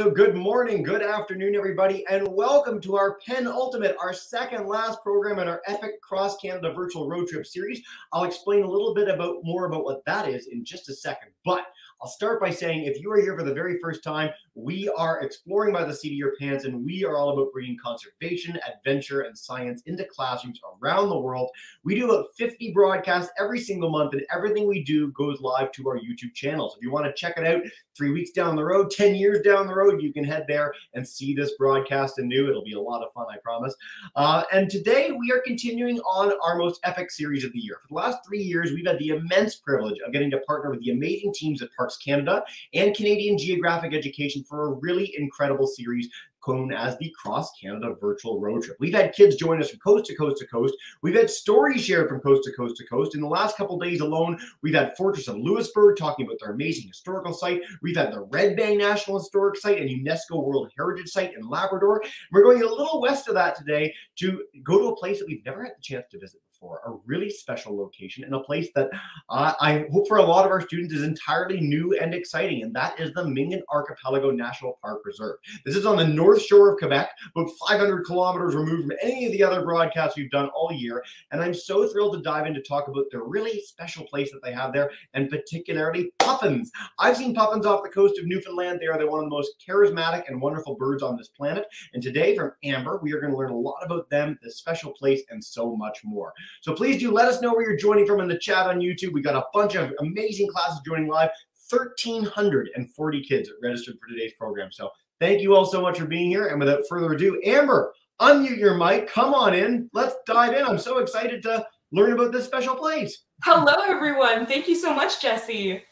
so good morning, good afternoon, everybody, and welcome to our penultimate, our second last program in our epic Cross Canada virtual road trip series. I'll explain a little bit about more about what that is in just a second, but I'll start by saying if you are here for the very first time, we are exploring by the seat of your pants, and we are all about bringing conservation, adventure, and science into classrooms around the world. We do about 50 broadcasts every single month, and everything we do goes live to our YouTube channel. So if you want to check it out three weeks down the road, 10 years down the road, you can head there and see this broadcast anew. It'll be a lot of fun, I promise. Uh, and today we are continuing on our most epic series of the year. For the last three years, we've had the immense privilege of getting to partner with the amazing teams at Parks Canada and Canadian Geographic Education for a really incredible series known as the Cross Canada Virtual Road Trip. We've had kids join us from coast to coast to coast. We've had stories shared from coast to coast to coast. In the last couple days alone, we've had Fortress of Louisbourg talking about their amazing historical site. We've had the Red Bay National Historic Site and UNESCO World Heritage Site in Labrador. We're going a little west of that today to go to a place that we've never had the chance to visit for, a really special location and a place that uh, I hope for a lot of our students is entirely new and exciting, and that is the Mingan Archipelago National Park Reserve. This is on the north shore of Quebec, about 500 kilometers removed from any of the other broadcasts we've done all year, and I'm so thrilled to dive in to talk about the really special place that they have there, and particularly puffins. I've seen puffins off the coast of Newfoundland. They are one of the most charismatic and wonderful birds on this planet, and today from Amber, we are going to learn a lot about them, this special place, and so much more. So please do let us know where you're joining from in the chat on YouTube. We got a bunch of amazing classes joining live. 1,340 kids registered for today's program. So thank you all so much for being here. And without further ado, Amber, unmute your mic. Come on in. Let's dive in. I'm so excited to learn about this special place. Hello, everyone. Thank you so much, Jesse.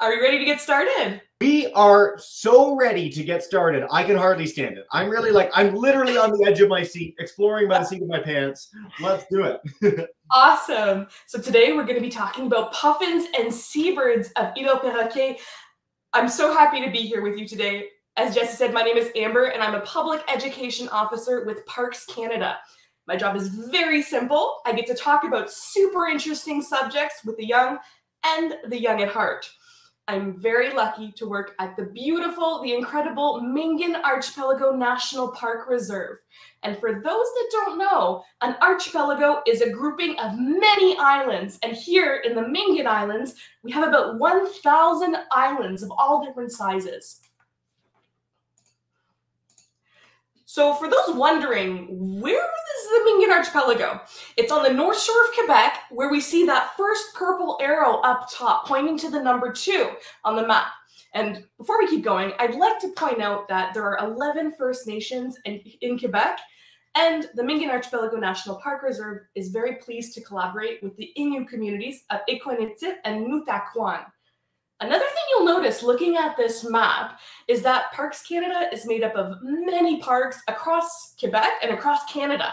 Are you ready to get started? We are so ready to get started. I can hardly stand it. I'm really like, I'm literally on the edge of my seat, exploring by the seat of my pants. Let's do it. awesome. So today we're going to be talking about puffins and seabirds of Île Perroquet. I'm so happy to be here with you today. As Jesse said, my name is Amber and I'm a public education officer with Parks Canada. My job is very simple. I get to talk about super interesting subjects with the young and the young at heart. I'm very lucky to work at the beautiful, the incredible Mingan Archipelago National Park Reserve. And for those that don't know, an archipelago is a grouping of many islands. And here in the Mingan Islands, we have about 1,000 islands of all different sizes. So for those wondering, where is the Mingan Archipelago? It's on the north shore of Quebec, where we see that first purple arrow up top, pointing to the number two on the map. And before we keep going, I'd like to point out that there are 11 First Nations in, in Quebec, and the Mingan Archipelago National Park Reserve is very pleased to collaborate with the Innu communities of Ekuanitshit and Nutashkuan. Another thing you'll notice looking at this map is that Parks Canada is made up of many parks across Quebec and across Canada.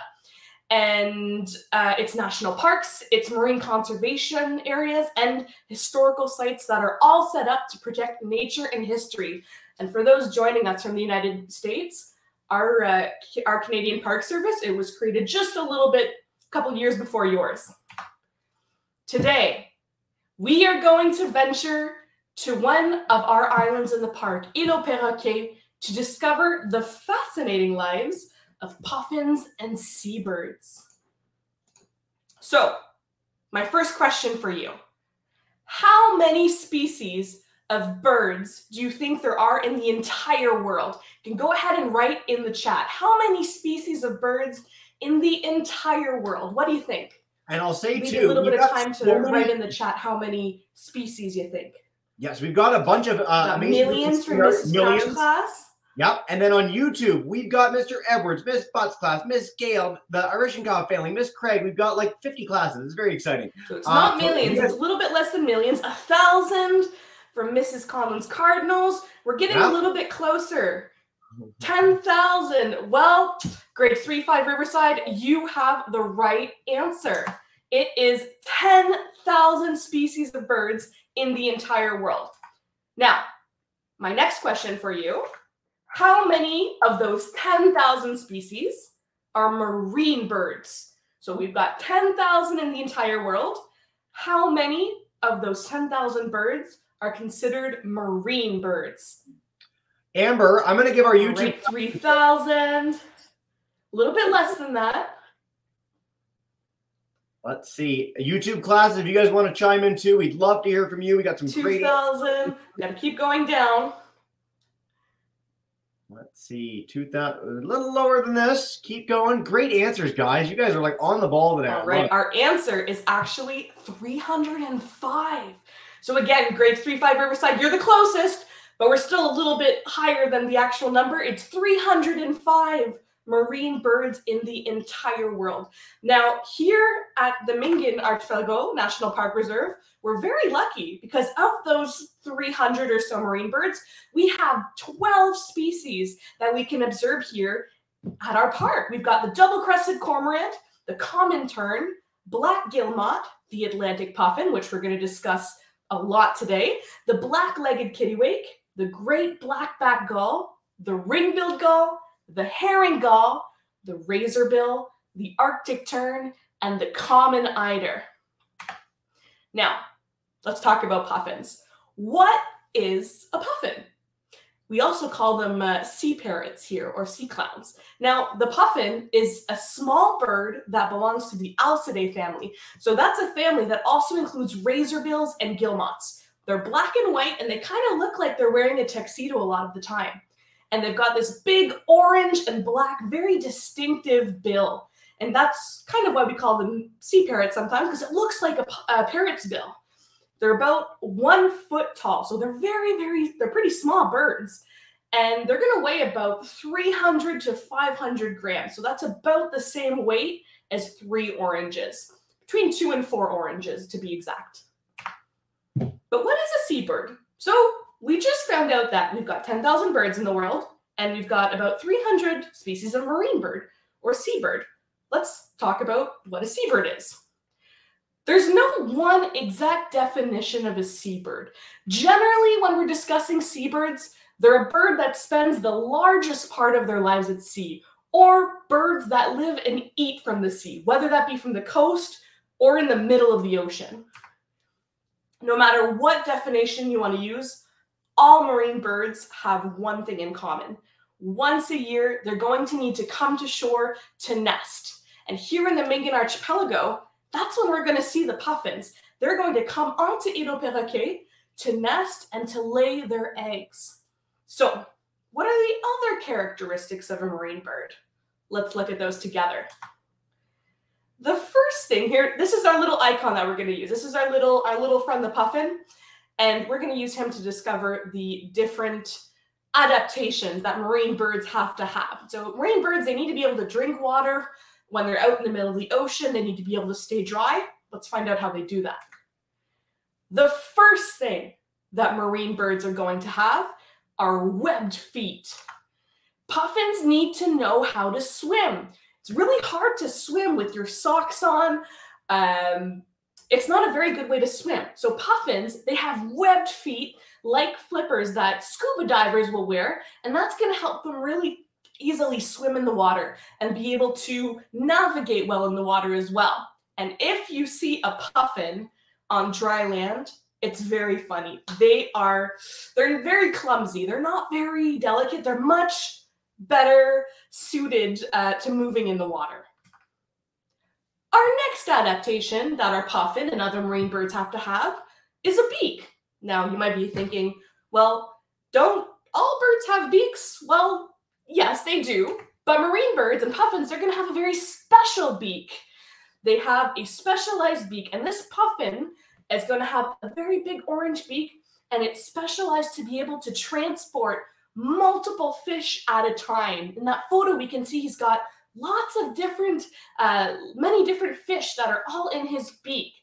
And uh, it's national parks, it's marine conservation areas, and historical sites that are all set up to protect nature and history. And for those joining us from the United States, our, uh, our Canadian Park Service, it was created just a little bit, a couple years before yours. Today, we are going to venture to one of our islands in the park, Île Perroquet, to discover the fascinating lives of puffins and seabirds. So, my first question for you How many species of birds do you think there are in the entire world? You can go ahead and write in the chat. How many species of birds in the entire world? What do you think? And I'll say Maybe too, a little bit of time to so many- write in the chat how many species you think. Yes, we've got a bunch of uh, millions from Mrs. millions. Class. Yep. And then on YouTube, we've got Mr. Edwards, Miss Butts class, Miss Gale, the Irishenkov family, Miss Craig. We've got like 50 classes. It's very exciting. So it's Uh, not so millions, it's a little bit less than millions. A thousand from Mrs. Collins Cardinals. We're getting Yeah. a little bit closer. 10,000. Well, grade 3 5 Riverside, you have the right answer. It is 10,000 species of birds in the entire world. Now, my next question for you How many of those 10,000 species are marine birds? So we've got 10,000 in the entire world. How many of those 10,000 birds are considered marine birds? Amber, I'm going to give our YouTube. Right, 3,000. A little bit less than that. Let's see. YouTube class, if you guys want to chime in too, we'd love to hear from you. We got some great. 2,000. Got to keep going down. Let's see. 2000, a little lower than this. Keep going. Great answers, guys. You guys are like on the ball today. All right. Our answer is actually 305. So again, grades 3 5 Riverside, you're the closest, but we're still a little bit higher than the actual number. It's 305 marine birds in the entire world. Now, here at the Mingan Archipelago National Park Reserve, we're very lucky because of those 300 or so marine birds, we have 12 species that we can observe here at our park. We've got the double-crested cormorant, the common tern, black guillemot, the Atlantic puffin, which we're going to discuss a lot today, the black-legged kittiwake, the great blackback gull, the ring-billed gull, the herring gull, the razorbill, the Arctic tern, and the common eider. Now, let's talk about puffins. What is a puffin? We also call them uh, sea parrots here or sea clowns. Now, the puffin is a small bird that belongs to the Alcidae family. So that's a family that also includes razorbills and guillemots. They're black and white and they kind of look like they're wearing a tuxedo a lot of the time and they've got this big orange and black, very distinctive bill. And that's kind of why we call them sea parrots sometimes, because it looks like a, a, parrot's bill. They're about one foot tall, so they're very, very, they're pretty small birds. And they're going to weigh about 300 to 500 grams. So that's about the same weight as three oranges, between two and four oranges to be exact. But what is a seabird? So we just found out that we've got 10,000 birds in the world and we've got about 300 species of marine bird or seabird. Let's talk about what a seabird is. There's no one exact definition of a seabird. Generally, when we're discussing seabirds, they're a bird that spends the largest part of their lives at sea, or birds that live and eat from the sea, whether that be from the coast or in the middle of the ocean. No matter what definition you want to use, all marine birds have one thing in common. Once a year, they're going to need to come to shore to nest. And here in the Mingan Archipelago, that's when we're going to see the puffins. They're going to come onto Île Perroquet to nest and to lay their eggs. So, what are the other characteristics of a marine bird? Let's look at those together. The first thing here, this is our little icon that we're going to use. This is our little our little friend the puffin. And we're going to use him to discover the different adaptations that marine birds have to have. So, marine birds, they need to be able to drink water when they're out in the middle of the ocean, they need to be able to stay dry. Let's find out how they do that. The first thing that marine birds are going to have are webbed feet. Puffins need to know how to swim. It's really hard to swim with your socks on. Um, it's not a very good way to swim. So puffins, they have webbed feet like flippers that scuba divers will wear, and that's going to help them really easily swim in the water and be able to navigate well in the water as well. And if you see a puffin on dry land, it's very funny. They are they're very clumsy. They're not very delicate. They're much better suited uh, to moving in the water. Our next adaptation that our puffin and other marine birds have to have is a beak. Now, you might be thinking, well, don't all birds have beaks? Well, yes, they do. But marine birds and puffins, they're going to have a very special beak. They have a specialized beak, and this puffin is going to have a very big orange beak, and it's specialized to be able to transport multiple fish at a time. In that photo, we can see he's got lots of different, uh, many different fish that are all in his beak.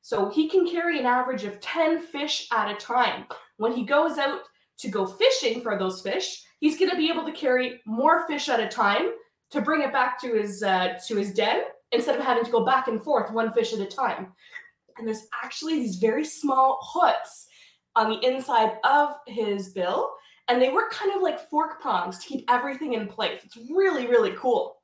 So he can carry an average of 10 fish at a time. When he goes out to go fishing for those fish, he's going to be able to carry more fish at a time to bring it back to his uh, to his den instead of having to go back and forth one fish at a time. And there's actually these very small hooks on the inside of his bill, and they work kind of like fork prongs to keep everything in place. It's really, really cool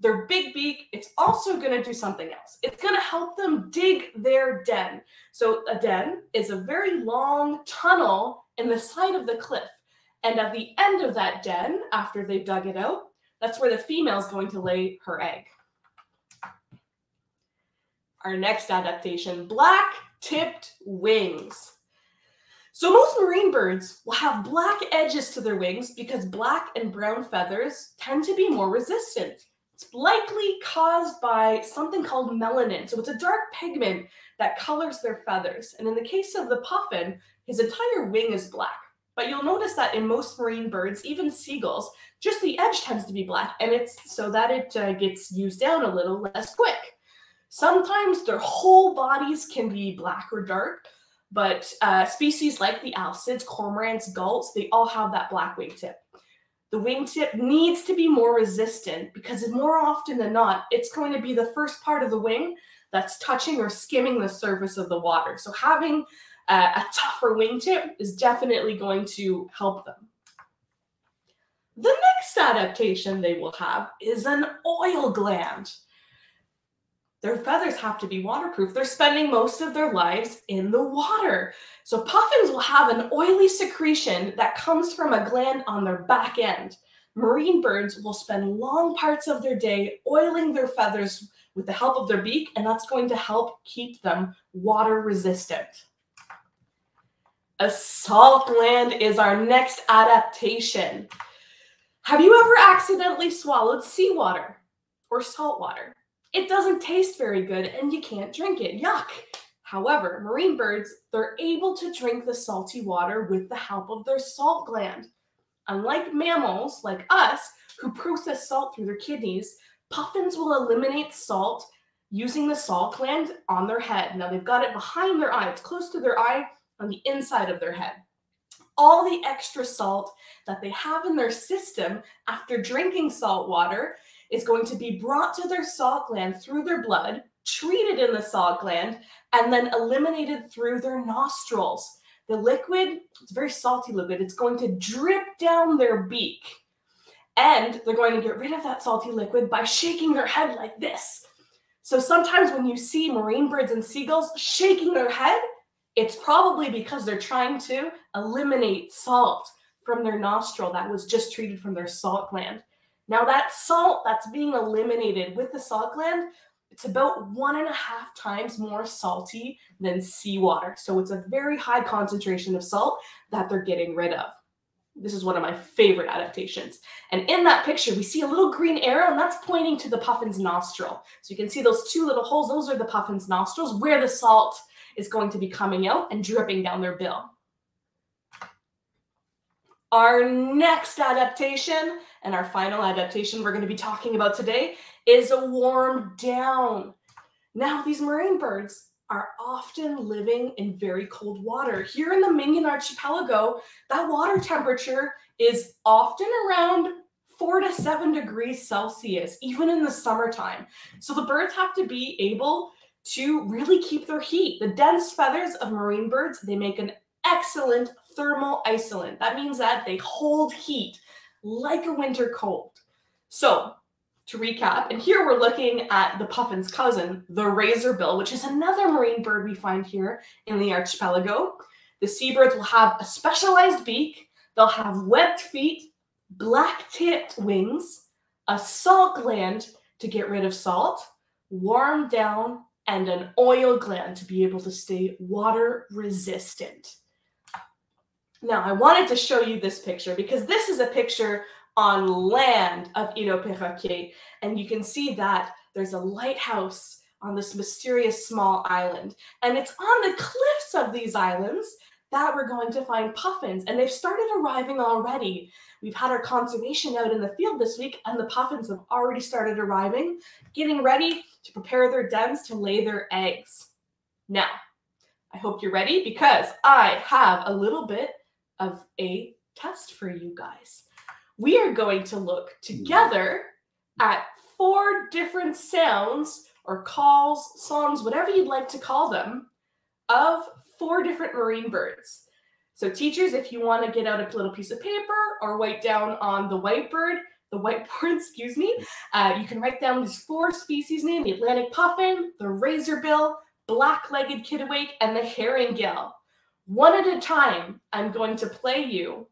their big beak, it's also going to do something else. It's going to help them dig their den. So, a den is a very long tunnel in the side of the cliff. And at the end of that den, after they've dug it out, that's where the female is going to lay her egg. Our next adaptation, black tipped wings. So most marine birds will have black edges to their wings because black and brown feathers tend to be more resistant. It's likely caused by something called melanin. So it's a dark pigment that colors their feathers. And in the case of the puffin, his entire wing is black. But you'll notice that in most marine birds, even seagulls, just the edge tends to be black, and it's so that it uh, gets used down a little less quick. Sometimes their whole bodies can be black or dark, but uh, species like the alcids, cormorants, gulls, they all have that black wingtip. The wingtip needs to be more resistant because more often than not, it's going to be the first part of the wing that's touching or skimming the surface of the water. So having a tougher wingtip is definitely going to help them. The next adaptation they will have is an oil gland. Their feathers have to be waterproof. They're spending most of their lives in the water. So puffins will have an oily secretion that comes from a gland on their back end. Marine birds will spend long parts of their day oiling their feathers with the help of their beak, and that's going to help keep them water resistant. A salt gland is our next adaptation. Have you ever accidentally swallowed seawater or salt water? It doesn't taste very good and you can't drink it. Yuck. However, marine birds, they're able to drink the salty water with the help of their salt gland. Unlike mammals like us, who process salt through their kidneys, puffins will eliminate salt using the salt gland on their head. Now they've got it behind their eye, it's close to their eye on the inside of their head. All the extra salt that they have in their system after drinking salt water is going to be brought to their salt gland through their blood, treated in the salt gland, and then eliminated through their nostrils. The liquid, it's very salty liquid, it's going to drip down their beak. And they're going to get rid of that salty liquid by shaking their head like this. So sometimes when you see marine birds and seagulls shaking their head, it's probably because they're trying to eliminate salt from their nostril that was just treated from their salt gland. Now, that salt that's being eliminated with the salt gland, it's about one and a half times more salty than seawater. So it's a very high concentration of salt that they're getting rid of. This is one of my favorite adaptations. And in that picture, we see a little green arrow, and that's pointing to the puffin's nostril. So you can see those two little holes, those are the puffin's nostrils where the salt is going to be coming out and dripping down their bill. Our next adaptation and our final adaptation we're going to be talking about today is a warm down. Now, these marine birds are often living in very cold water. Here in the Mingan Archipelago, that water temperature is often around four to seven degrees Celsius, even in the summertime. So the birds have to be able to really keep their heat. The dense feathers of marine birds, they make an excellent thermal isolant. That means that they hold heat like a winter cold. So, to recap, and here we're looking at the puffin's cousin, the razorbill, which is another marine bird we find here in the archipelago. The seabirds will have a specialized beak, they'll have webbed feet, black tipped wings, a salt gland to get rid of salt, warm down, and an oil gland to be able to stay water resistant. Now, I wanted to show you this picture because this is a picture on land of Île Perroquet, and you can see that there's a lighthouse on this mysterious small island. And it's on the cliffs of these islands that we're going to find puffins, and they've started arriving already. We've had our conservation out in the field this week, and the puffins have already started arriving, getting ready to prepare their dens to lay their eggs. Now, I hope you're ready because I have a little bit of a test for you guys. We are going to look together at four different sounds or calls, songs, whatever you'd like to call them, of four different marine birds. So, teachers, if you want to get out a little piece of paper or write down on the whiteboard, the whiteboard, excuse me, uh, you can write down these four species names the Atlantic puffin, the razorbill, black legged kittiwake, and the herring gull. One at a time, I'm going to play you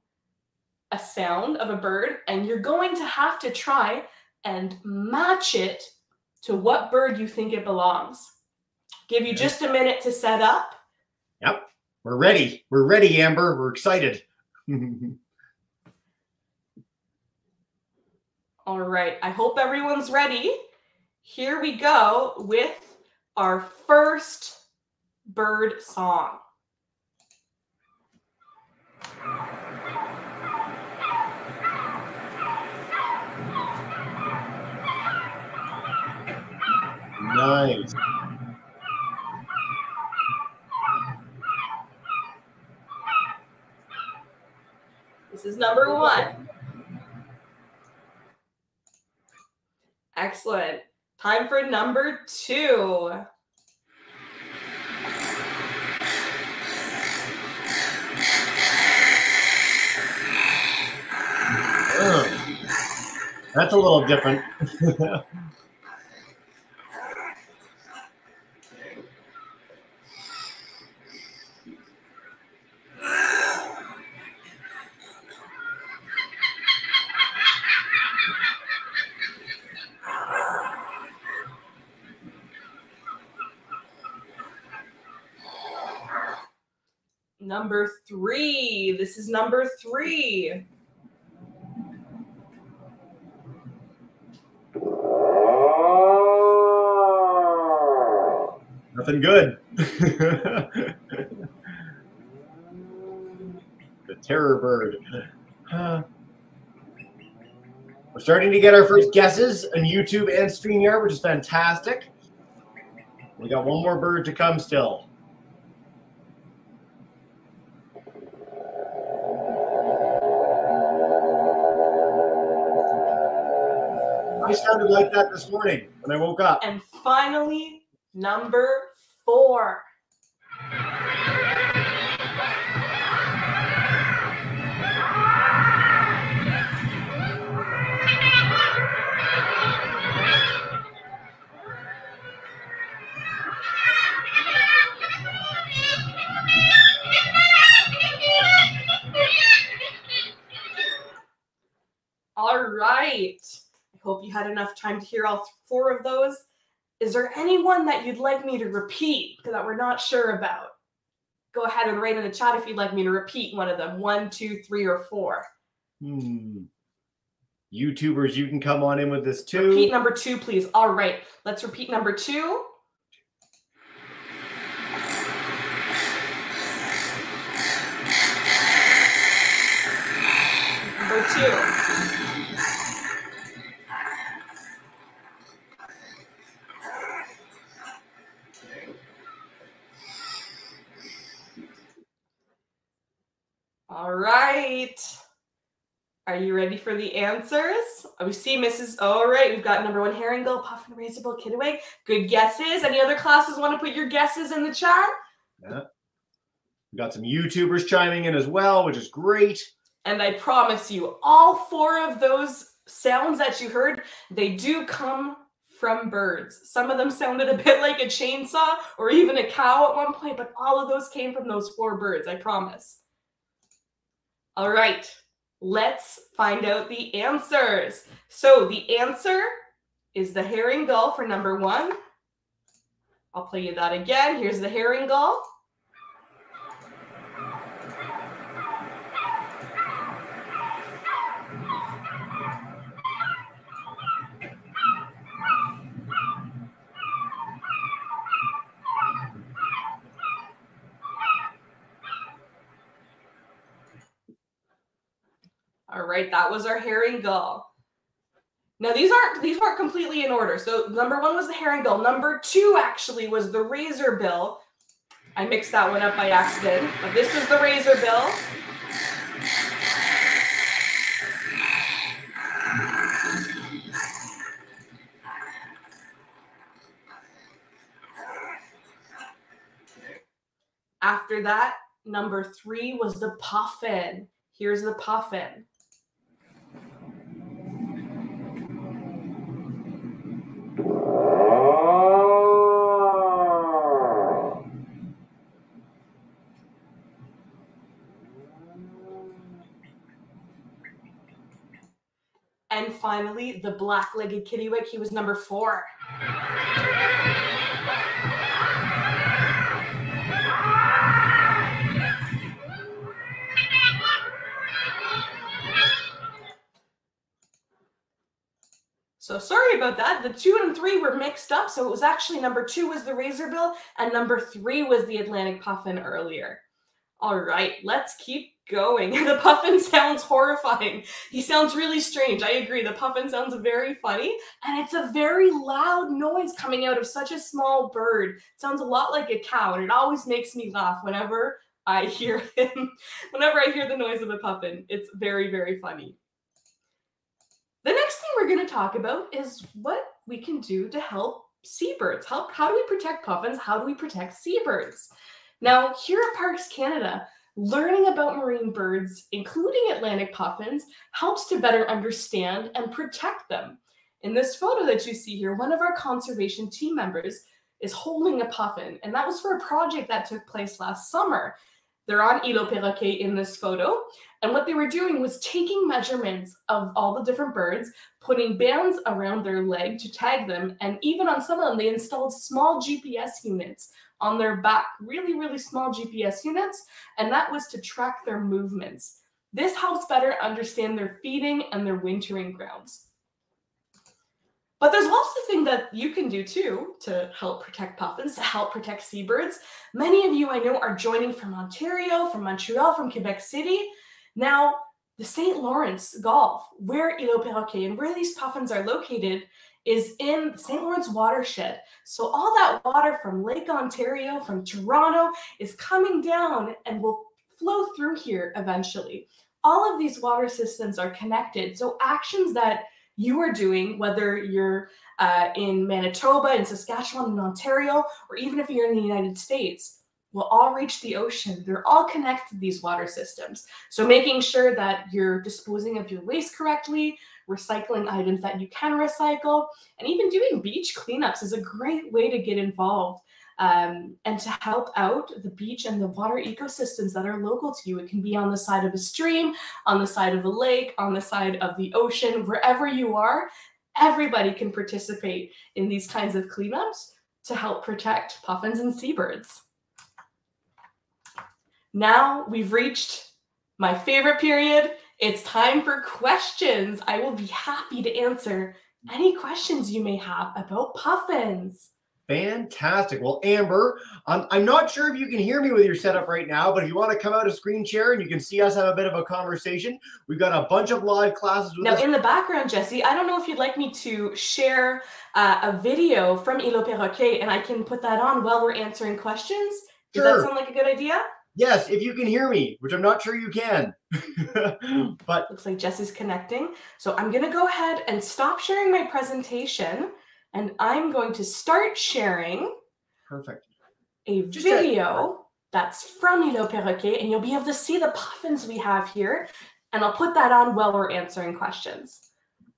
a sound of a bird, and you're going to have to try and match it to what bird you think it belongs. Give you just a minute to set up. Yep. We're ready. We're ready, Amber. We're excited. All right. I hope everyone's ready. Here we go with our first bird song. Nice. This is number one. Excellent. Time for number two. That's a little different. Number three. This is number three. Nothing good. the terror bird. Uh, we're starting to get our first guesses on YouTube and StreamYard, which is fantastic. We got one more bird to come still. I sounded like that this morning when I woke up. And finally, number four. All right. I hope you had enough time to hear all four of those. Is there anyone that you'd like me to repeat that we're not sure about? Go ahead and write in the chat if you'd like me to repeat one of them one, two, three, or four. Hmm. YouTubers, you can come on in with this too. Repeat number two, please. All right, let's repeat number two. Number two. Right. Are you ready for the answers? Oh, We see Mrs. All oh, right, we've got number one herring gull, puffin, razorbill, kittiwake. Good guesses. Any other classes want to put your guesses in the chat? Yeah. We got some YouTubers chiming in as well, which is great. And I promise you, all four of those sounds that you heard, they do come from birds. Some of them sounded a bit like a chainsaw or even a cow at one point, but all of those came from those four birds, I promise. All right, let's find out the answers. So the answer is the herring gull for number one. I'll play you that again. Here's the herring gull. All right, that was our herring gull. Now these aren't these weren't completely in order. So number one was the herring gull. Number two actually was the razor bill. I mixed that one up by accident, but this is the razor bill. After that, number three was the puffin. Here's the puffin. Finally, the black-legged kittiwake, he was number four. So sorry about that. The two and three were mixed up. So it was actually number two was the razorbill and number three was the Atlantic puffin earlier. All right, let's keep going. The puffin sounds horrifying. He sounds really strange. I agree. The puffin sounds very funny and it's a very loud noise coming out of such a small bird. It sounds a lot like a cow and it always makes me laugh whenever I hear him. whenever I hear the noise of a puffin, it's very, very funny. The next thing we're going to talk about is what we can do to help seabirds. How, how do we protect puffins? How do we protect seabirds? Now, here at Parks Canada, learning about marine birds, including Atlantic puffins, helps to better understand and protect them. In this photo that you see here, one of our conservation team members is holding a puffin, and that was for a project that took place last summer. They're on Îlot Perroquet in this photo. And what they were doing was taking measurements of all the different birds, putting bands around their leg to tag them. And even on some of them, they installed small GPS units on their back, really, really small GPS units. And that was to track their movements. This helps better understand their feeding and their wintering grounds. But there's lots of things that you can do too to help protect puffins, to help protect seabirds. Many of you I know are joining from Ontario, from Montreal, from Quebec City. Now, the St. Lawrence Gulf, where Îlot Perroquet and where these puffins are located, is in St. Lawrence watershed. So all that water from Lake Ontario, from Toronto, is coming down and will flow through here eventually. All of these water systems are connected. So actions that you are doing, whether you're uh, in Manitoba, in Saskatchewan, in Ontario, or even if you're in the United States, will all reach the ocean. They're all connected, these water systems. So making sure that you're disposing of your waste correctly, recycling items that you can recycle, and even doing beach cleanups is a great way to get involved um, and to help out the beach and the water ecosystems that are local to you. It can be on the side of a stream, on the side of a lake, on the side of the ocean, wherever you are. Everybody can participate in these kinds of cleanups to help protect puffins and seabirds. Now we've reached my favorite period. It's time for questions. I will be happy to answer any questions you may have about puffins. Fantastic. Well, Amber, um, I'm not sure if you can hear me with your setup right now, but if you want to come out of screen share and you can see us have a bit of a conversation, we've got a bunch of live classes. now, us. in the background, Jesse, I don't know if you'd like me to share uh, a video from Îlot Perroquet and I can put that on while we're answering questions. Does sure. that sound like a good idea? Yes, if you can hear me, which I'm not sure you can. but looks like Jesse's connecting. So I'm going to go ahead and stop sharing my presentation and I'm going to start sharing perfect a Just video that's from Îlot Perroquet, and you'll be able to see the puffins we have here. And I'll put that on while we're answering questions.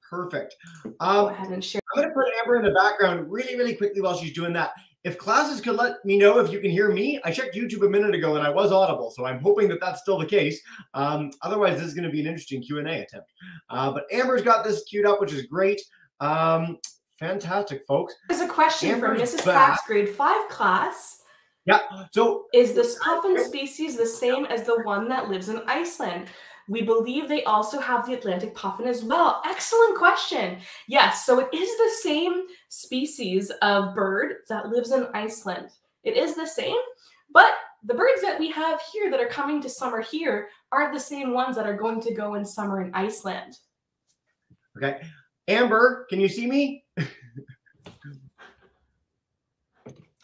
Perfect. Um, Go ahead and share. I'm going to put Amber in the background really, really quickly while she's doing that. If classes could let me know if you can hear me, I checked YouTube a minute ago and I was audible, so I'm hoping that that's still the case. Um, otherwise, this is going to be an interesting Q and A attempt. Uh, but Amber's got this queued up, which is great. Um, Fantastic, folks. There's a question Amber's from Mrs. Pack's grade five class. Yeah. So is the puffin species the same as the one that lives in Iceland? We believe they also have the Atlantic puffin as well. Excellent question. Yes, so it is the same species of bird that lives in Iceland. It is the same, but the birds that we have here that are coming to summer here are the same ones that are going to go in summer in Iceland. Okay. Amber, can you see me?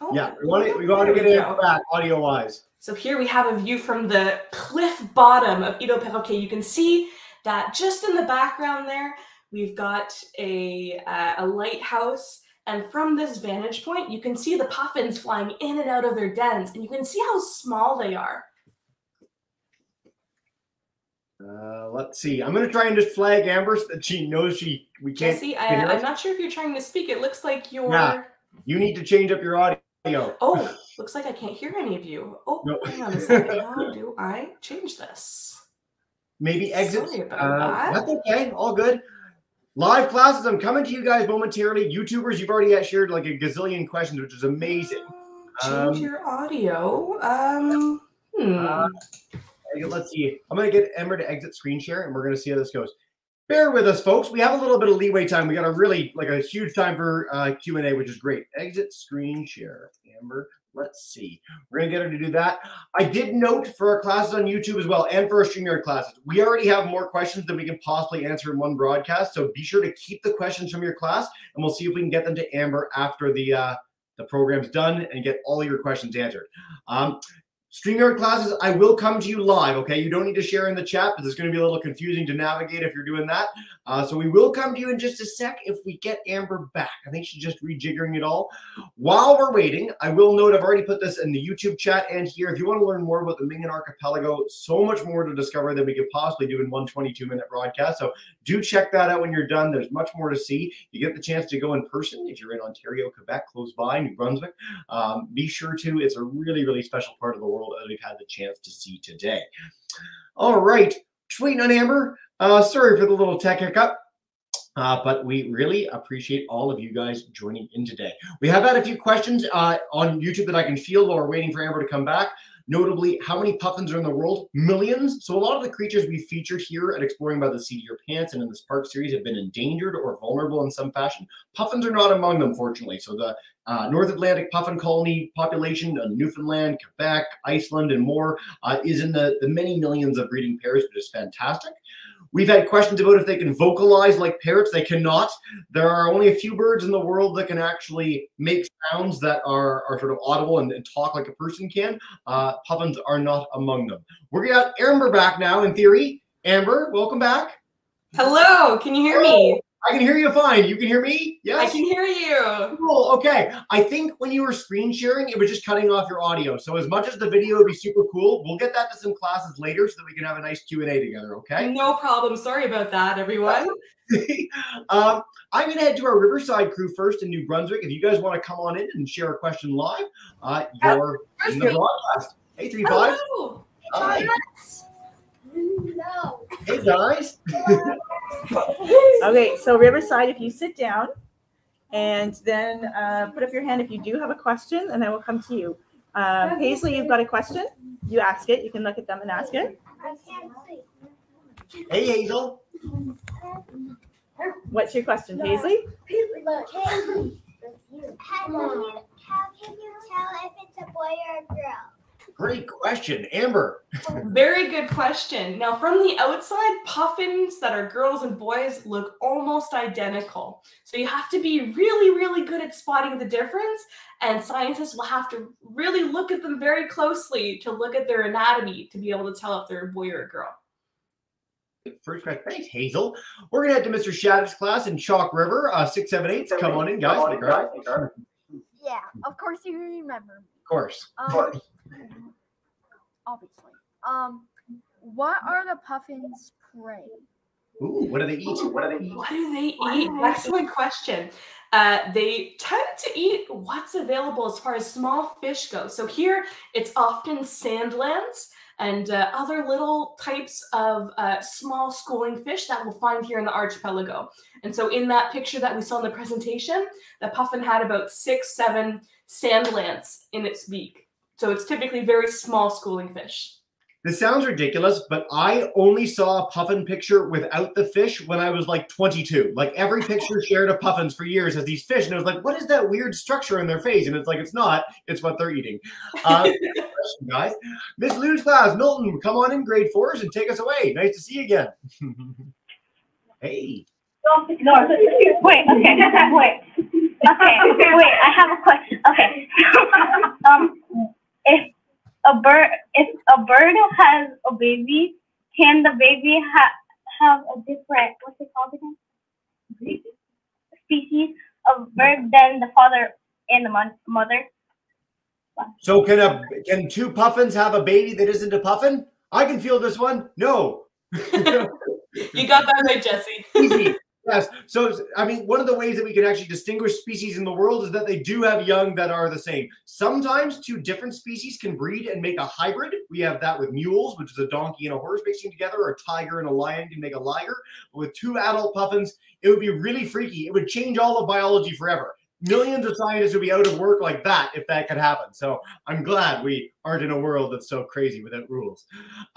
oh, yeah, we want to we want to get it back audio wise. So here we have a view from the cliff bottom of Îlot Perroquet. You can see that just in the background there, we've got a uh, a lighthouse. And from this vantage point, you can see the puffins flying in and out of their dens, and you can see how small they are. Uh, let's see. I'm gonna try and just flag Amber so that she knows she we can't. Jesse, I, am not sure if you're trying to speak. It looks like you're. Yeah, you need to change up your audio. Oh, looks like I can't hear any of you. Oh, no. hang on a second. How do I change this? Maybe exit. Sorry about uh, that. That's okay. All good. Live classes, I'm coming to you guys momentarily. YouTubers, you've already shared like a gazillion questions, which is amazing. Change Um, your audio. Um, hmm. Uh, let's see. I'm gonna get Amber to exit screen share, and we're gonna see how this goes. Bear with us, folks. We have a little bit of leeway time. We got a really like a huge time for uh, Q and A, which is great. Exit screen share, Amber. Let's see. We're gonna get her to do that. I did note for our classes on YouTube as well, and for our StreamYard classes, we already have more questions than we can possibly answer in one broadcast. So be sure to keep the questions from your class, and we'll see if we can get them to Amber after the uh, the program's done and get all your questions answered. Um, StreamYard classes, I will come to you live, okay? You don't need to share in the chat, but it's going to be a little confusing to navigate if you're doing that. Uh, so we will come to you in just a sec if we get Amber back. I think she's just rejiggering it all. While we're waiting, I will note I've already put this in the YouTube chat and here. If you want to learn more about the Mingan Archipelago, so much more to discover than we could possibly do in one 22 minute broadcast. So do check that out when you're done. There's much more to see. You get the chance to go in person if you're in Ontario, Quebec, close by, New Brunswick. Um, be sure to. It's a really, really special part of the world that we've had the chance to see today. All right. Just waiting on Amber. Uh, sorry for the little tech hiccup. Uh, but we really appreciate all of you guys joining in today. We have had a few questions uh, on YouTube that I can field while we're waiting for Amber to come back. Notably, how many puffins are in the world? Millions. So a lot of the creatures we featured here at Exploring by the Seat of Your Pants and in this park series have been endangered or vulnerable in some fashion. Puffins are not among them, fortunately. So the uh, North Atlantic puffin colony population in Newfoundland, Quebec, Iceland, and more uh, is in the, the many millions of breeding pairs, which is fantastic. We've had questions about if they can vocalize like parrots. They cannot. There are only a few birds in the world that can actually make sounds that are, are sort of audible and, and talk like a person can. Uh, puffins are not among them. We're got Amber back now, in theory. Amber, welcome back. Hello, can you hear me? I can hear you fine. You can hear me? Yes. I can hear you. Cool. Okay. I think when you were screen sharing, it was just cutting off your audio. So as much as the video would be super cool, we'll get that to some classes later so that we can have a nice Q and A together. Okay. No problem. Sorry about that, everyone. um, I'm going to head to our Riverside crew first in New Brunswick. If you guys want to come on in and share a question live, uh, you're in the broadcast. Hey, three five. Hello. Hi. No. Hey guys. Okay, so Riverside, if you sit down and then uh, put up your hand if you do have a question, and I will come to you. Uh, Paisley, you've got a question? You ask it. You can look at them and ask it. I can't see. Hey Hazel. What's your question, Paisley? Look, hey, how can you how can you tell if it's a boy or a girl? Great question, Amber. Very good question. Now, from the outside, puffins that are girls and boys look almost identical. So you have to be really, really good at spotting the difference. And scientists will have to really look at them very closely to look at their anatomy to be able to tell if they're a boy or a girl. First question. Thanks, Hazel. We're gonna head to Mr. Shattuck's class in Chalk River, uh, six seven eight. Come on in, guys. Take our- Of Yeah, of course you remember. Of course. Um, obviously. Um, what are the puffins' prey? Ooh, what do they eat? What do they eat? What do they eat? Excellent question. Uh, they tend to eat what's available as far as small fish go. So here it's often sand lance and uh, other little types of uh, small schooling fish that we'll find here in the archipelago. And so in that picture that we saw in the presentation, the puffin had about six, seven sand lance in its beak. So it's typically very small schooling fish. This sounds ridiculous, but I only saw a puffin picture without the fish when I was like 22. Like every picture shared of puffins for years has these fish, and I was like, "What is that weird structure in their face?" And it's like, it's not. It's what they're eating. Uh, guys, Miss Lou's class, Milton, come on in, grade fours, and take us away. Nice to see you again. hey. No, wait, okay, wait. Okay, wait, I have a question. Okay. um, if a bird, if a bird has a baby, can the baby ha- have a different, what's it called again? Species of bird than the father and the mon- mother? So can a can two puffins have a baby that isn't a puffin? I can feel this one. No. You got that right, Jesse. Easy. Yes. So, I mean, one of the ways that we can actually distinguish species in the world is that they do have young that are the same. Sometimes two different species can breed and make a hybrid. We have that with mules, which is a donkey and a horse mixing together, or a tiger and a lion can make a liger. But with two adult puffins, it would be really freaky. It would change all of biology forever. Millions of scientists would be out of work like that if that could happen. So I'm glad we aren't in a world that's so crazy without rules.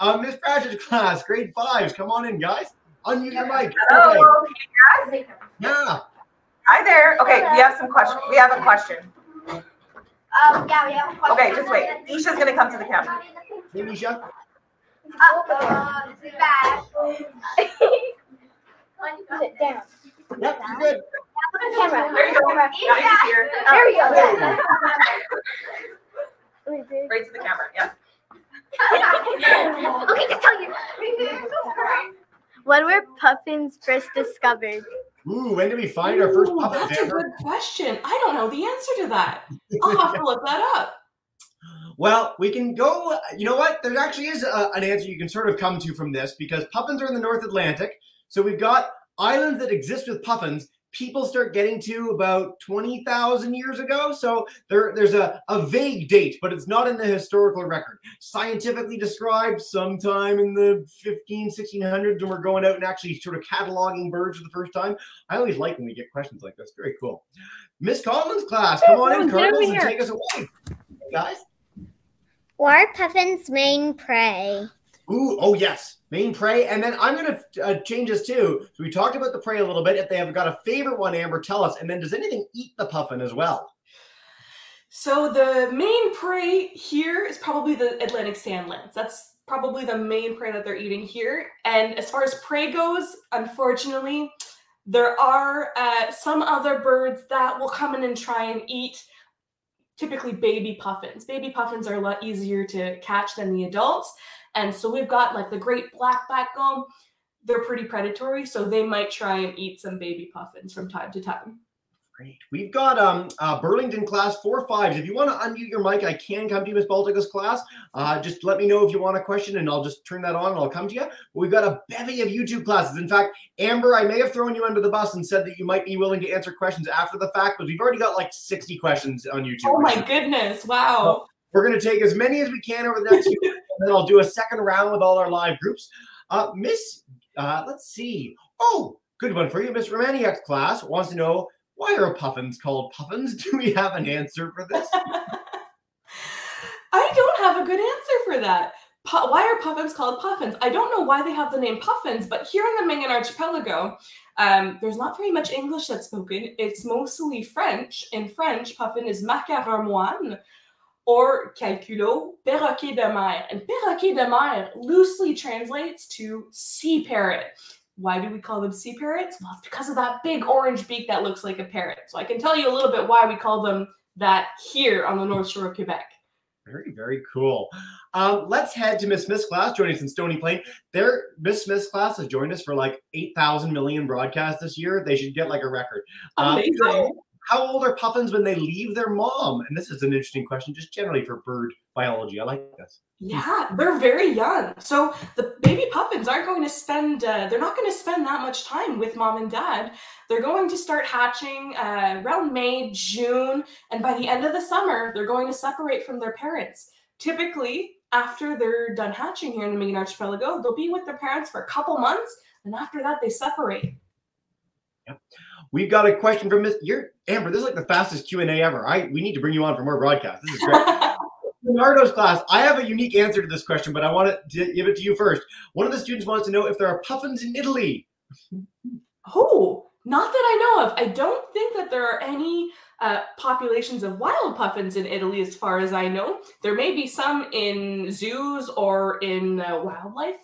Um, Miss Pratchett's class, grade fives, come on in, guys. Unmute your mic. Hello, can you? Yeah. Hi there. Okay, we have some questions. We have a question. Um, yeah, we have a question. Okay, just wait. Isha's gonna come to the camera. Hey, Misha. Uh, bad. Sit down. Yep, you're good. Look at the camera. There you go. Now he's here. There we go. Hey. Right to the camera. Yeah. okay, just tell you. When were puffins first discovered? Ooh, when did we find our first Ooh, puppet? That's a good question. I don't know the answer to that. I'll have to look that up. Well, we can go. You know what? There actually is a, an answer you can sort of come to from this because puffins are in the North Atlantic. So we've got islands that exist with puffins. People start getting to about 20,000 years ago. So there, there's a, a vague date, but it's not in the historical record. Scientifically described sometime in the 15, 1600s when we're going out and actually sort of cataloging birds for the first time. I always like when we get questions like this. Very cool. Miss Collins' class, come on in, Get Cardinals, and take us away. Hey, guys. What are puffins' main prey? Ooh, oh yes, main prey. And then I'm going to uh, change this too. So we talked about the prey a little bit. If they have got a favorite one, Amber, tell us. And then does anything eat the puffin as well? So the main prey here is probably the Atlantic sand lance. That's probably the main prey that they're eating here. And as far as prey goes, unfortunately, there are uh, some other birds that will come in and try and eat typically baby puffins. Baby puffins are a lot easier to catch than the adults. And so we've got like the great black backbone. They're pretty predatory, so they might try and eat some baby puffins from time to time. Great. We've got um uh, Burlington class four fives. If you want to unmute your mic, I can come to you, Miss Baltica's class. Uh, just let me know if you want a question, and I'll just turn that on and I'll come to you. We've got a bevy of YouTube classes. In fact, Amber, I may have thrown you under the bus and said that you might be willing to answer questions after the fact, but we've already got like sixty questions on YouTube. Oh my goodness! Wow. We're going to take as many as we can over the next few and then I'll do a second round with all our live groups. Uh, Miss, uh, let's see. Oh, good one for you. Miss Romaniak's class wants to know why are puffins called puffins? Do we have an answer for this? I don't have a good answer for that. Pu- why are puffins called puffins? I don't know why they have the name puffins, but here in the Mingan Archipelago, um, there's not very much English that's spoken. It's mostly French. In French, puffin is macareux moine or calculot, perroquet de mer. And perroquet de mer loosely translates to sea parrot. Why do we call them sea parrots? Well, it's because of that big orange beak that looks like a parrot. So I can tell you a little bit why we call them that here on the North Shore of Quebec. Very, very cool. Um, let's head to Miss Smith's class, joining us in Stony Plain. Their Miss Smith's class has joined us for like 8,000 million broadcasts this year. They should get like a record. Um, Amazing. how, how old are puffins when they leave their mom? And this is an interesting question, just generally for bird biology. I like this. Yeah, they're very young. So the baby puffins aren't going to spend, uh, they're not going to spend that much time with mom and dad. They're going to start hatching uh, around May, June, and by the end of the summer, they're going to separate from their parents. Typically, after they're done hatching here in the Mingan Archipelago, they'll be with their parents for a couple months, and after that, they separate. We've got a question from Miss. You're Amber. This is like the fastest Q and A ever. I we need to bring you on for more broadcasts. This is great. Leonardo's class. I have a unique answer to this question, but I want to give it to you first. One of the students wants to know if there are puffins in Italy. Oh, not that I know of. I don't think that there are any uh, populations of wild puffins in Italy, as far as I know. There may be some in zoos or in uh, wildlife,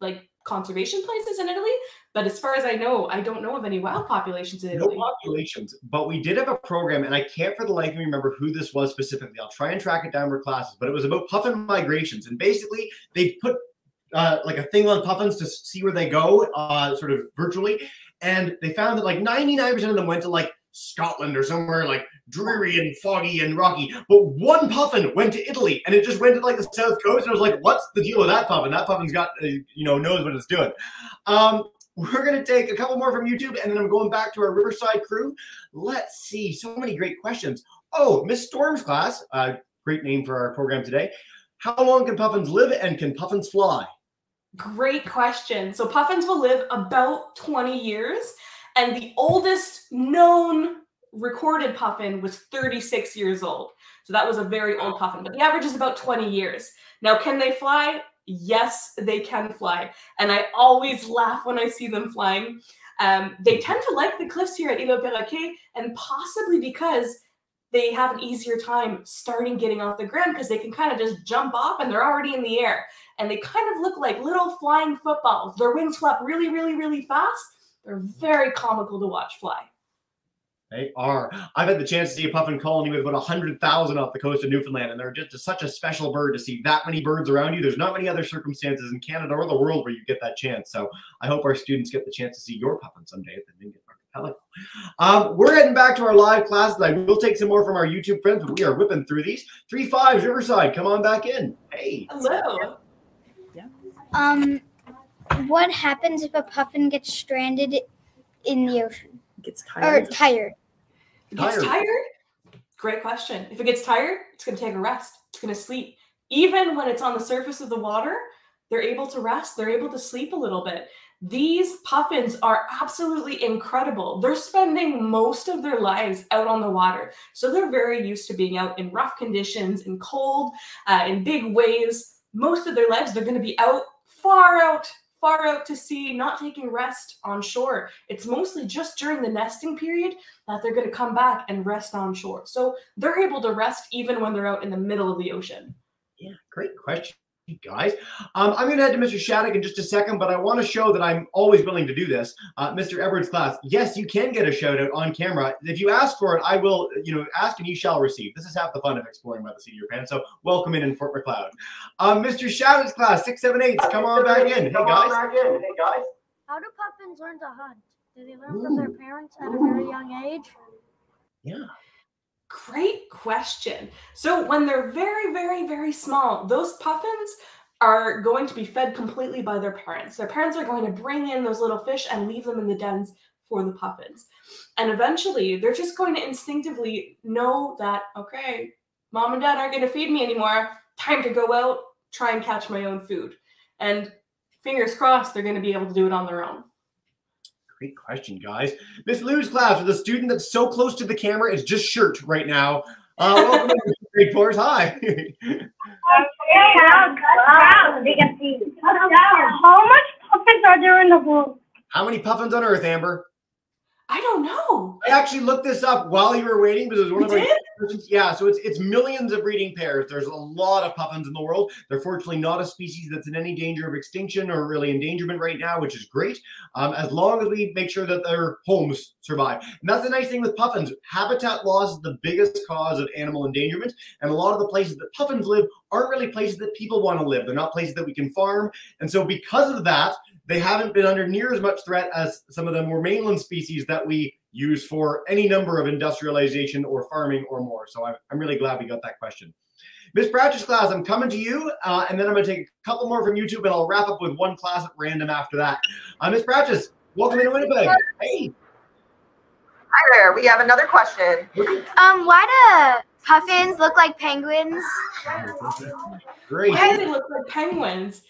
like conservation places in Italy. But as far as I know, I don't know of any wild populations in No Italy. populations, but we did have a program, and I can't for the life of me remember who this was specifically. I'll try and track it down for classes, but it was about puffin migrations, and basically they put uh, like a thing on puffins to see where they go, uh, sort of virtually, and they found that like 99% of them went to like Scotland or somewhere like dreary and foggy and rocky, but one puffin went to Italy, and it just went to like the south coast, and I was like, what's the deal with that puffin? That puffin's got uh, you know knows what it's doing. Um, we're to take a couple more from YouTube and then I'm going back to our Riverside crew. Let's see. So many great questions. Oh, Miss Storm's class, uh, great name for our program today. How long can puffins live and can puffins fly? Great question. So puffins will live about 20 years, and the oldest known recorded puffin was 36 years old. So that was a very old puffin, but the average is about 20 years. Now, can they fly? Yes, they can fly. And I always laugh when I see them flying. Um, they tend to like the cliffs here at Île Perroquet, and possibly because they have an easier time starting getting off the ground because they can kind of just jump off and they're already in the air. And they kind of look like little flying footballs. Their wings flap really, really, really fast. They're very comical to watch fly. They are. I've had the chance to see a puffin colony with about 100,000 off the coast of Newfoundland, and they're just such a special bird to see that many birds around you. There's not many other circumstances in Canada or the world where you get that chance. So I hope our students get the chance to see your puffin someday at the Mingan Archipelago. Um, we're heading back to our live classes. I will take some more from our YouTube friends, but we are whipping through these. Three fives, Riverside, come on back in. Hey. Hello. Um, what happens if a puffin gets stranded in the ocean Gets tired. or tired. It gets Tired. tired? Great question. If it gets tired, it's going to take a rest. It's going to sleep. Even when it's on the surface of the water, they're able to rest. They're able to sleep a little bit. These puffins are absolutely incredible. They're spending most of their lives out on the water. So they're very used to being out in rough conditions, in cold, uh, in big waves. Most of their lives, they're going to be out, far out, far out to sea, not taking rest on shore. It's mostly just during the nesting period that they're going to come back and rest on shore. So they're able to rest even when they're out in the middle of the ocean. Yeah, great question, guys. Um, I'm going to head to Mr. Shattuck in just a second, but I want to show that I'm always willing to do this. Uh, Mr. Edwards' class, yes, you can get a shout out on camera. If you ask for it, I will, you know, ask and you shall receive. This is half the fun of exploring by the seat of your pants. So welcome in in Fort Macleod. Um, Mr. Shattuck's class, 678, come on back in. Hey, guys. Hey guys. How do puffins learn to hunt? Do they learn from their parents at a very young age? Yeah. Great question. So when they're very, very, very small, those puffins are going to be fed completely by their parents. Their parents are going to bring in those little fish and leave them in the dens for the puffins. And eventually, they're just going to instinctively know that, okay, mom and dad aren't going to feed me anymore. Time to go out, try and catch my own food. And fingers crossed, they're going to be able to do it on their own. Great question, guys. Miss Lou's class with a student that's so close to the camera, is just shirt right now. Uh, welcome to grade fours. Hi. How much puppets are there in the world? How many puffins on Earth, Amber? I don't know. I actually looked this up while you were waiting because it was one You of my did? Yeah, so it's it's millions of breeding pairs. There's a lot of puffins in the world. They're fortunately not a species that's in any danger of extinction or really endangerment right now, which is great. Um, as long as we make sure that their homes survive. And that's the nice thing with puffins. Habitat loss is the biggest cause of animal endangerment. And a lot of the places that puffins live aren't really places that people want to live. They're not places that we can farm. And so because of that, they haven't been under near as much threat as some of the more mainland species that we use for any number of industrialization or farming or more. So I'm, I'm really glad we got that question. Miss Pratchett's class, I'm coming to you, uh, and then I'm going to take a couple more from YouTube, and I'll wrap up with one class at random after that. Uh, Miss Pratchett, welcome into Winnipeg. Hey, Hi there. We have another question. Um, why do puffins look like penguins? great. Why do they look like penguins?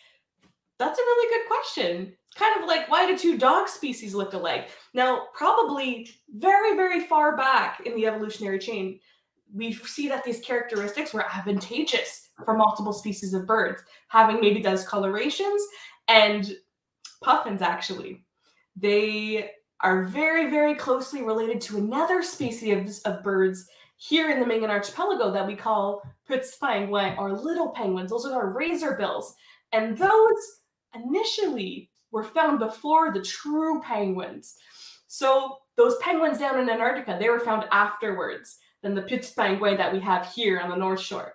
That's a really good question. It's kind of like why do two dog species look alike? Now, probably very, very far back in the evolutionary chain, we see that these characteristics were advantageous for multiple species of birds, having maybe those colorations and puffins actually. They are very, very closely related to another species of, of birds here in the Mingan Archipelago that we call pingouins or little penguins. Those are our razor bills. And those initially were found before the true penguins. So those penguins down in Antarctica, they were found afterwards than the Pitts penguin that we have here on the North Shore.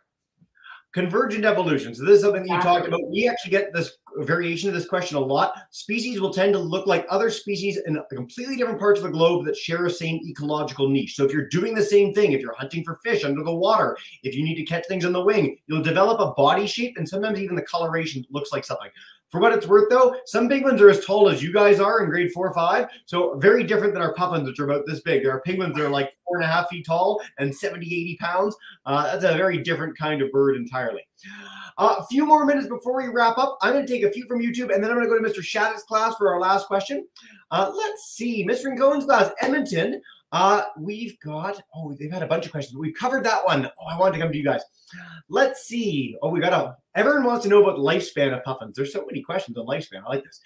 Convergent evolution. So this is something that you talked about. We actually get this variation of this question a lot. Species will tend to look like other species in completely different parts of the globe that share a same ecological niche. So if you're doing the same thing, if you're hunting for fish under the water, if you need to catch things on the wing, you'll develop a body shape and sometimes even the coloration looks like something. For what it's worth, though, some penguins are as tall as you guys are in grade four or five. So very different than our puffins, which are about this big. There are penguins that are like four and a half feet tall and 70, 80 pounds. Uh, that's a very different kind of bird entirely. Uh, a few more minutes before we wrap up. I'm going to take a few from YouTube, and then I'm going to go to Mr. Shattuck's class for our last question. Uh, let's see. Mr. Cohen's class, Edmonton. Uh, we've got, oh, they've had a bunch of questions. We've covered that one. Oh, I wanted to come to you guys. Let's see. Oh, we got a, everyone wants to know about the lifespan of puffins. There's so many questions on lifespan. I like this.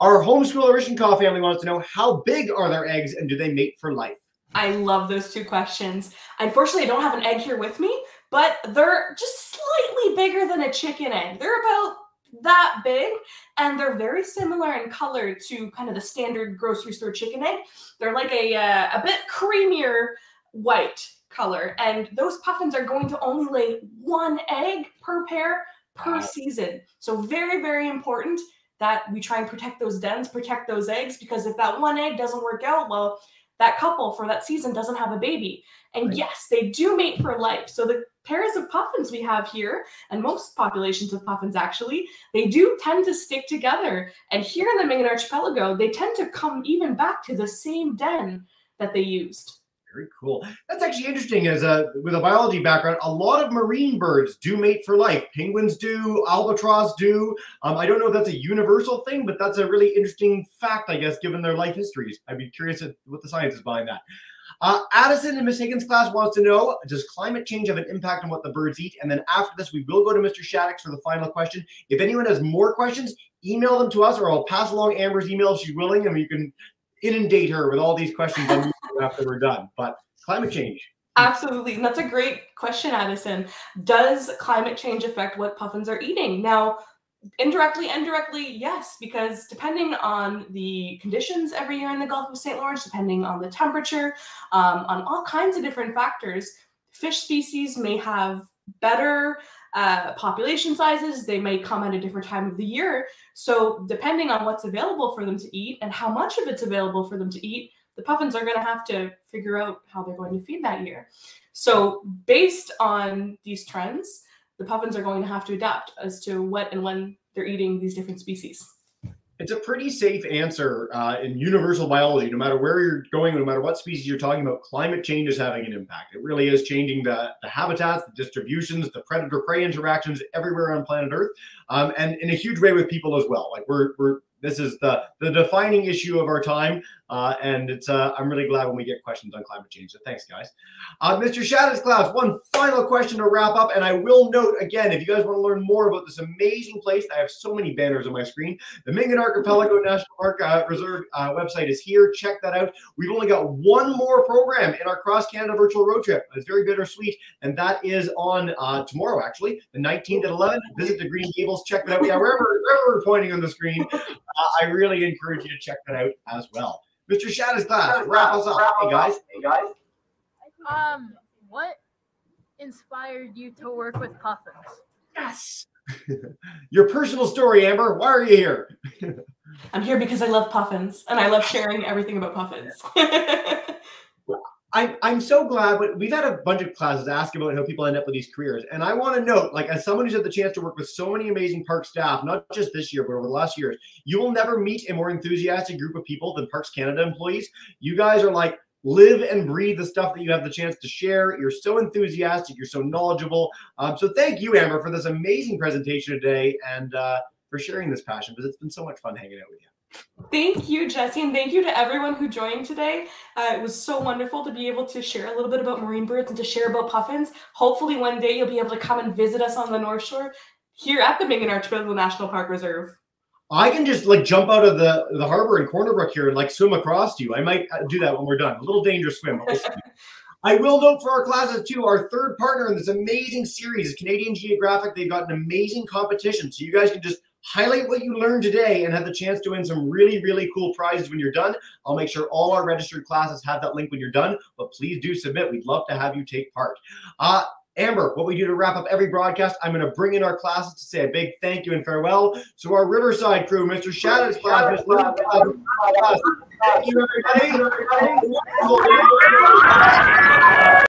Our homeschooler Rishenkoff family wants to know how big are their eggs and do they mate for life? I love those two questions. Unfortunately, I don't have an egg here with me, but they're just slightly bigger than a chicken egg. They're about that big and they're very similar in color to kind of the standard grocery store chicken egg. They're like a uh, a bit creamier white color and those puffins are going to only lay one egg per pair per season. So very very important that we try and protect those dens protect those eggs because if that one egg doesn't work out well that couple for that season doesn't have a baby. And right. yes they do mate for life. So the pairs of puffins we have here, and most populations of puffins actually, they do tend to stick together. And here in the Mingan Archipelago, they tend to come even back to the same den that they used. Very cool. That's actually interesting. As a with a biology background, a lot of marine birds do mate for life. Penguins do, albatross do. Um, I don't know if that's a universal thing, but that's a really interesting fact, I guess, given their life histories. I'd be curious what the science is behind that. Uh, Addison in Miss Higgins' class wants to know, does climate change have an impact on what the birds eat? And then after this, we will go to Mr. Shattuck for the final question. If anyone has more questions, email them to us or I'll pass along Amber's email if she's willing and you can inundate her with all these questions after we're done. But climate change. Absolutely. And that's a great question, Addison. Does climate change affect what puffins are eating? Now, indirectly indirectly yes because depending on the conditions every year in the gulf of st lawrence depending on the temperature um, on all kinds of different factors fish species may have better uh, population sizes. They may come at a different time of the year. So depending on what's available for them to eat and how much of it's available for them to eat the puffins are going to have to figure out how they're going to feed that year. So based on these trends the puffins are going to have to adapt as to what and when they're eating these different species. It's a pretty safe answer uh, in universal biology. No matter where you're going, no matter what species you're talking about, climate change is having an impact. It really is changing the, the habitats, the distributions, the predator prey interactions everywhere on planet Earth, um, and in a huge way with people as well. Like we're, we're this is the the defining issue of our time, uh, and it's uh, I'm really glad when we get questions on climate change. So thanks, guys. Uh, Mr. Shattuck's class, one final question to wrap up, and I will note again, if you guys want to learn more about this amazing place, I have so many banners on my screen. The Mingan Archipelago National Park uh, Reserve uh, website is here. Check that out. We've only got one more program in our Cross Canada virtual road trip. It's very bittersweet, and that is on uh, tomorrow, actually, the 19th at 11. Visit the Green Gables. Check that out. Yeah, wherever, wherever we're pointing on the screen. I really encourage you to check that out as well. Mr. Shattuck's class, wrap us up. Hey guys. Hey guys. Um, what inspired you to work with puffins? Yes. Your personal story, Amber. Why are you here? I'm here because I love puffins and I love sharing everything about puffins. I'm, I'm so glad, we've had a bunch of classes ask about how people end up with these careers. And I want to note, like, as someone who's had the chance to work with so many amazing park staff, not just this year, but over the last years, you will never meet a more enthusiastic group of people than Parks Canada employees. You guys are like, live and breathe the stuff that you have the chance to share. You're so enthusiastic, you're so knowledgeable. Um, so thank you, Amber, for this amazing presentation today and uh, for sharing this passion because it's been so much fun hanging out with you. Thank you, Jesse, and thank you to everyone who joined today. Uh, it was so wonderful to be able to share a little bit about marine birds and to share about puffins. Hopefully, one day you'll be able to come and visit us on the North Shore here at the Mingan Archipelago National Park Reserve. I can just like jump out of the the harbor in Corner Brook here and like swim across to you. I might uh, do that when we're done. A little dangerous swim. I will note for our classes too, our third partner in this amazing series is Canadian Geographic. They've got an amazing competition. So you guys can just highlight what you learned today and have the chance to win some really, really cool prizes when you're done. I'll make sure all our registered classes have that link when you're done, but please do submit. We'd love to have you take part. Uh, Amber, what we do to wrap up every broadcast, I'm going to bring in our classes to say a big thank you and farewell. So our Riverside crew, Mr. Shattuck's class, Mr. Thank you, everybody.